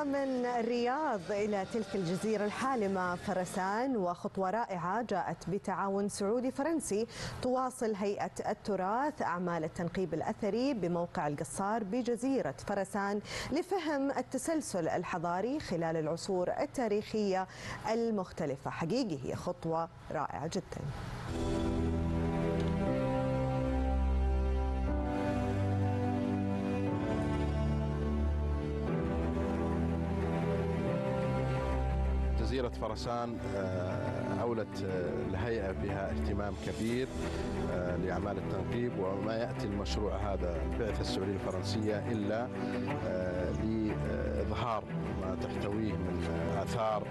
ومن الرياض إلى تلك الجزيرة الحالمة فرسان وخطوة رائعة جاءت بتعاون سعودي فرنسي تواصل هيئة التراث أعمال التنقيب الأثري بموقع القصار بجزيرة فرسان لفهم التسلسل الحضاري خلال العصور التاريخية المختلفة. حقيقي هي خطوة رائعة جداً. جزيرة فرسان آه، أولت آه، الهيئة بها اهتمام كبير آه، لأعمال التنقيب وما يأتي المشروع هذا البعثة السعودية الفرنسية إلا لإظهار ما تحتويه من آثار.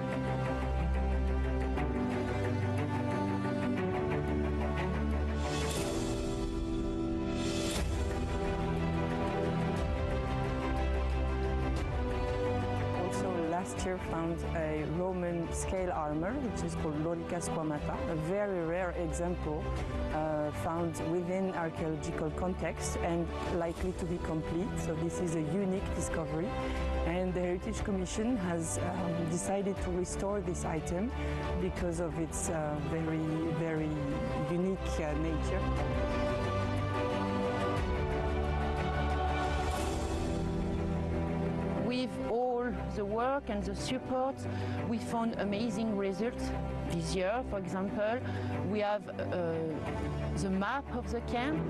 Last year found a Roman scale armor, which is called Lorica squamata, a very rare example uh, found within archaeological context and likely to be complete. So this is a unique discovery. And the Heritage Commission has um, decided to restore this item because of its uh, very, very unique uh, nature. All the work and the support, we found amazing results. This year, for example, we have uh, the map of the camp